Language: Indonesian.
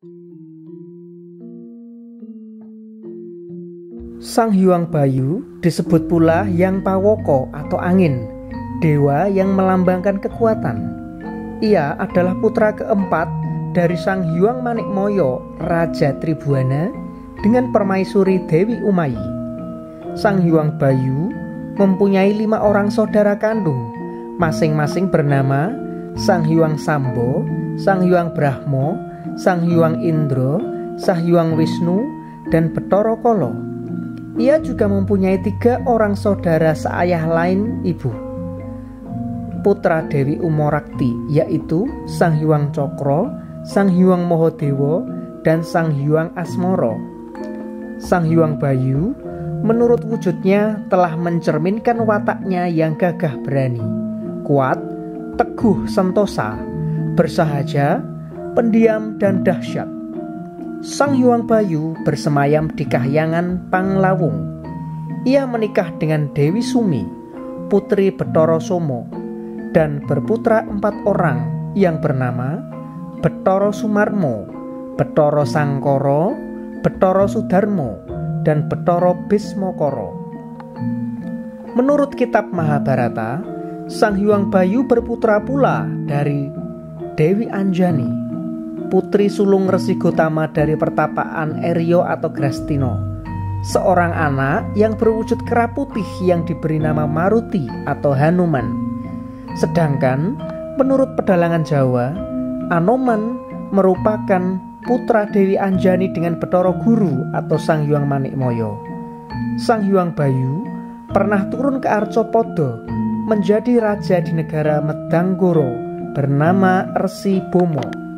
Sang Hyang Bayu disebut pula Yang Pawoko atau angin, dewa yang melambangkan kekuatan. Ia adalah putra keempat dari Sang Hyang Manikmoyo, Raja Tribuana, dengan permaisuri Dewi Umayi. Sang Hyang Bayu mempunyai lima orang saudara kandung, masing-masing bernama Sang Hyang Sambo, Sang Hyang Brahmo, Sang Hyang Indro, Sang Hyang Wisnu, dan Betoro Kolo. Ia juga mempunyai tiga orang saudara seayah lain ibu. Putra Dewi Umorakti yaitu Sang Hyang Cokro, Sang Hyang Mohodewo, dan Sang Hyang Asmoro. Sang Hyang Bayu menurut wujudnya telah mencerminkan wataknya yang gagah berani, kuat, teguh sentosa, bersahaja, pendiam dan dahsyat. Sang Hyang Bayu bersemayam di kahyangan Panglawung. Ia menikah dengan Dewi Sumi, putri Betoro Somo, dan berputra empat orang yang bernama Betoro Sumarmo, Betoro Sangkoro, Betoro Sudarmo, dan Betoro Bismokoro. Menurut kitab Mahabharata, Sang Hyang Bayu berputra pula dari Dewi Anjani, putri sulung Resi Gotama dari pertapaan Erio atau Grastino, seorang anak yang berwujud kera putih yang diberi nama Maruti atau Hanuman. Sedangkan menurut pedalangan Jawa, Anoman merupakan putra Dewi Anjani dengan Betoro Guru atau Sang Hyang Manikmoyo. Sang Hyang Bayu pernah turun ke Arcopodo menjadi raja di negara Medanggoro bernama Resi Bomo.